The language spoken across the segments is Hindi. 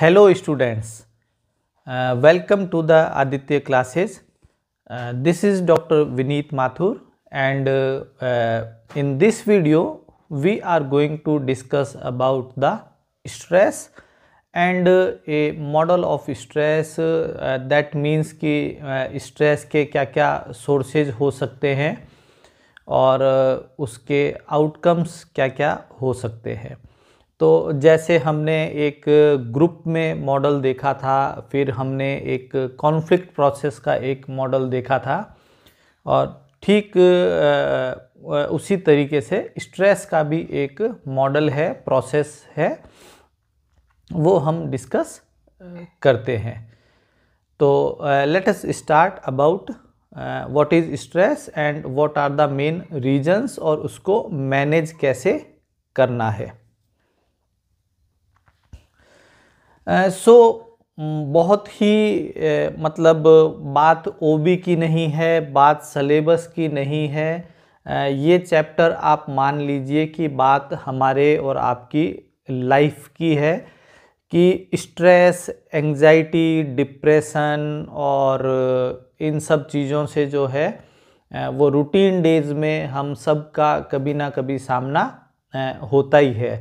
Hello students welcome to the Aditya classes this is doctor Vineet Mathur and in this video we are going to discuss about the stress and a model of stress that means कि स्ट्रेस के क्या क्या सोर्सेज हो सकते हैं और उसके आउटकम्स क्या क्या हो सकते हैं तो जैसे हमने एक ग्रुप में मॉडल देखा था, फिर हमने एक कॉन्फ्लिक्ट प्रोसेस का एक मॉडल देखा था और ठीक उसी तरीके से स्ट्रेस का भी एक मॉडल है, प्रोसेस है, वो हम डिस्कस करते हैं। तो let us start about what is stress and what are the main reasons और उसको मैनेज कैसे करना है। सो बहुत ही मतलब बात ओबी की नहीं है, बात सलेबस की नहीं है। ये चैप्टर आप मान लीजिए कि बात हमारे और आपकी लाइफ की है कि स्ट्रेस एंजाइटी डिप्रेशन और इन सब चीज़ों से जो है वो रूटीन डेज़ में हम सब का कभी ना कभी सामना होता ही है।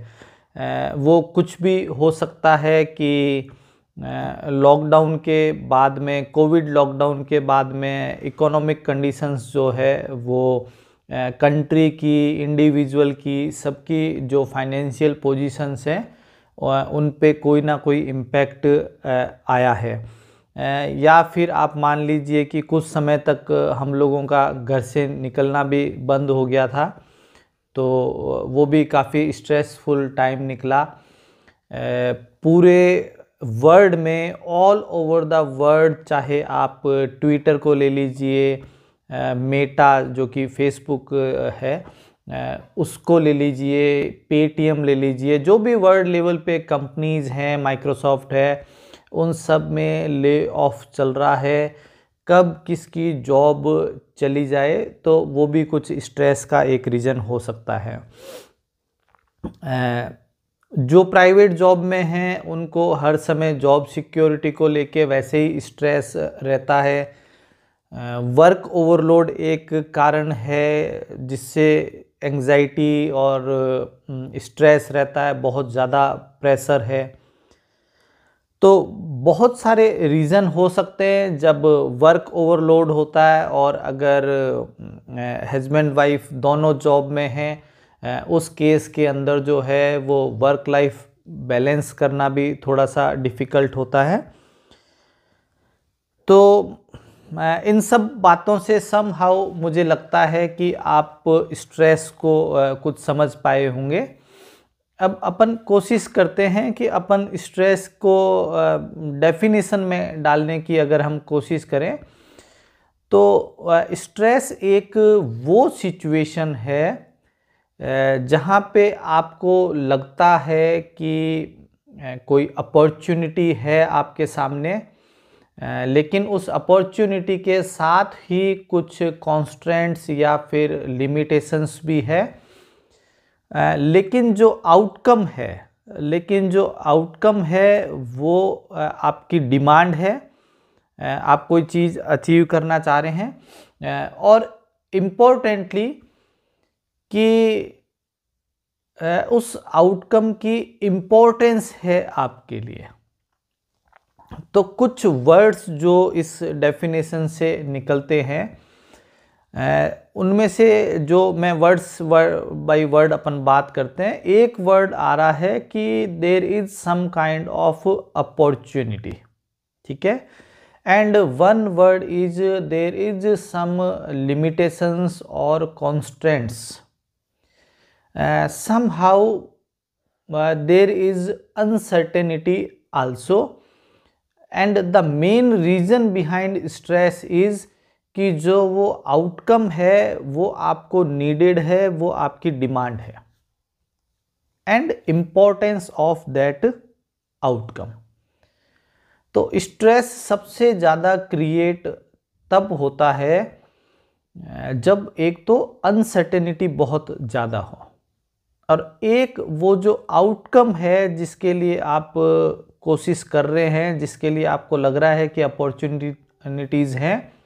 वो कुछ भी हो सकता है कि लॉकडाउन के बाद में कोविड लॉकडाउन के बाद में इकोनॉमिक कंडीशंस जो है, वो कंट्री की इंडिविजुअल की, सबकी जो फाइनेंशियल पोजीशंस हैं उन पे कोई ना कोई इम्पैक्ट आया है। या फिर आप मान लीजिए कि कुछ समय तक हम लोगों का घर से निकलना भी बंद हो गया था तो वो भी काफ़ी स्ट्रेसफुल टाइम निकला। पूरे वर्ल्ड में ऑल ओवर द वर्ल्ड चाहे आप ट्विटर को ले लीजिए मेटा जो कि फेसबुक है उसको ले लीजिए पेटीएम ले लीजिए, जो भी वर्ल्ड लेवल पे कंपनीज़ हैं माइक्रोसॉफ्ट है, उन सब में ले ऑफ़ चल रहा है। कब किसकी जॉब चली जाए तो वो भी कुछ स्ट्रेस का एक रीज़न हो सकता है। जो प्राइवेट जॉब में हैं, उनको हर समय जॉब सिक्योरिटी को लेके वैसे ही स्ट्रेस रहता है। वर्क ओवरलोड एक कारण है जिससे एंजाइटी और स्ट्रेस रहता है, बहुत ज़्यादा प्रेशर है। तो बहुत सारे रीज़न हो सकते हैं जब वर्क ओवरलोड होता है और अगर हस्बैंड वाइफ दोनों जॉब में हैं उस केस के अंदर जो है वो वर्क लाइफ बैलेंस करना भी थोड़ा सा डिफ़िकल्ट होता है। तो इन सब बातों से सम हाउ मुझे लगता है कि आप स्ट्रेस को कुछ समझ पाए होंगे। अब अपन कोशिश करते हैं कि अपन स्ट्रेस को डेफिनेशन में डालने की अगर हम कोशिश करें तो स्ट्रेस एक वो सिचुएशन है जहाँ पे आपको लगता है कि कोई अपॉर्चुनिटी है आपके सामने लेकिन उस अपॉर्चुनिटी के साथ ही कुछ कॉन्स्टेंट्स या फिर लिमिटेशंस भी है। लेकिन जो आउटकम है, लेकिन जो आउटकम है, वो आपकी डिमांड है। आप कोई चीज़ अचीव करना चाह रहे हैं। और इम्पोर्टेंटली कि उस आउटकम की इम्पोर्टेंस है आपके लिए। तो कुछ वर्ड्स जो इस डेफिनेशन से निकलते हैं। उनमें से जो मैं वर्ड्स वर्ड बाई वर्ड अपन बात करते हैं, एक वर्ड आ रहा है कि there is some kind of opportunity ठीक है? And one word is there is some limitations और constants somehow there is uncertainty also and the main reason behind stress is कि जो वो आउटकम है, वो आपको नीडेड है, वो आपकी डिमांड है. And importance of that outcome तो स्ट्रेस सबसे ज़्यादा क्रिएट तब होता है, जब एक तो अनसर्टेनिटी बहुत ज़्यादा हो. और एक वो जो आउटकम है, जिसके लिए आप, कोशिश कर रहे हैं, जिसके लिए आपको लग रहा है कि अपॉर्चुनिटीज़ हैं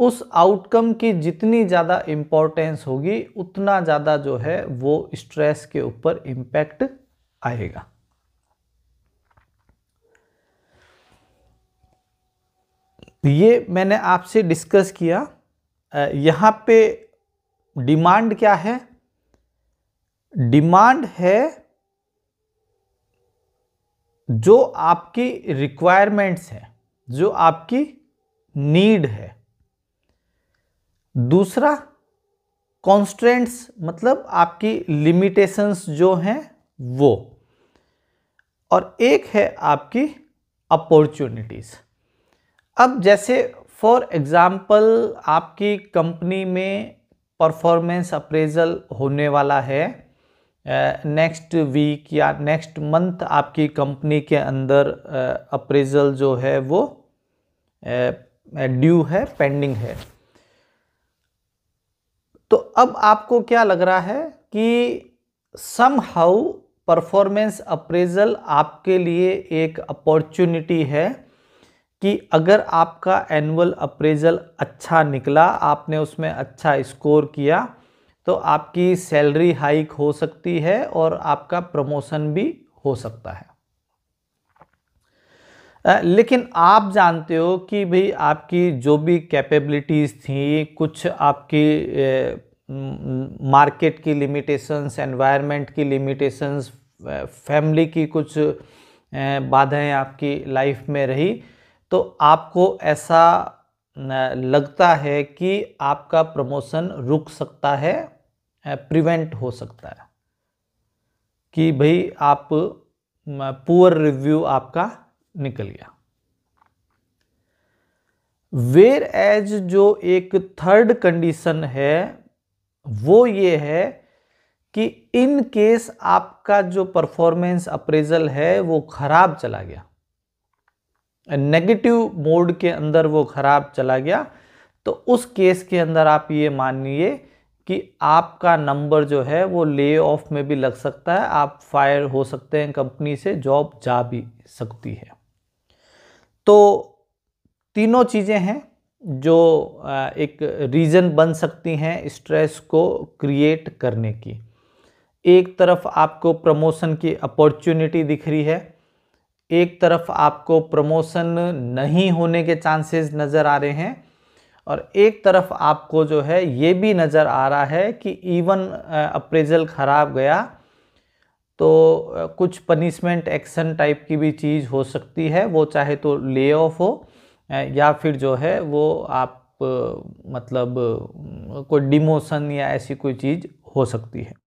उस आउटकम की जितनी ज़्यादा इम्पोर्टेंस होगी, उतना ज़्यादा जो है वो स्ट्रेस के ऊपर इम्पैक्ट आएगा। ये मैंने आपसे डिस्कस किया यहाँ पे डिमांड क्या है? डिमांड है जो आपकी रिक्वायरमेंट्स है, जो आपकी नीड है। दूसरा कॉन्स्टेंट्स मतलब आपकी लिमिटेशंस जो हैं वो। और एक है आपकी अपॉर्चुनिटीज़ अब जैसे फॉर एग्ज़ाम्पल आपकी कंपनी में परफॉर्मेंस अप्रेजल होने वाला है नेक्स्ट वीक या नेक्स्ट मंथ आपकी कंपनी के अंदर अप्रेजल जो है वो ड्यू है पेंडिंग है। तो अब आपको क्या लग रहा है कि सम हाउ परफॉर्मेंस अप्रेजल आपके लिए एक अपॉर्चुनिटी है कि अगर आपका एनुअल अप्रेजल अच्छा निकला, आपने उसमें अच्छा स्कोर किया तो आपकी सैलरी हाइक हो सकती है और आपका प्रमोशन भी हो सकता है। लेकिन आप जानते हो कि भाई आपकी जो भी कैपेबिलिटीज़ थी, कुछ आपकी मार्केट की लिमिटेशंस एनवायरनमेंट की लिमिटेशंस फैमिली की कुछ बाधाएँ आपकी लाइफ में रही तो आपको ऐसा लगता है कि आपका प्रमोशन रुक सकता है प्रिवेंट हो सकता है? कि भाई आप पुअर रिव्यू आपका निकल गया। वेर एज जो एक थर्ड कंडीशन है, वो ये है कि इन केस आपका जो परफॉर्मेंस अप्रेजल है, वो खराब चला गया। नेगेटिव मोड के अंदर वो ख़राब चला गया। तो उस केस के अंदर आप ये मानिए कि आपका नंबर जो है, वो ले ऑफ़ में भी लग सकता है। आप फायर हो सकते हैं कंपनी से जॉब जा भी सकती है। तो तीनों चीज़ें हैं जो एक रीज़न बन सकती हैं स्ट्रेस को क्रिएट करने की। एक तरफ़ आपको प्रमोशन की अपॉर्चुनिटी दिख रही है, एक तरफ़ आपको प्रमोशन नहीं होने के चांसेस नज़र आ रहे हैं, और एक तरफ़ आपको जो है ये भी नज़र आ रहा है कि इवन अप्रेजल ख़राब गया तो कुछ पनिशमेंट एक्शन टाइप की भी चीज़ हो सकती है, वो चाहे तो ले ऑफ़ हो या फिर जो है वो आप मतलब कोई डिमोशन या ऐसी कोई चीज़ हो सकती है।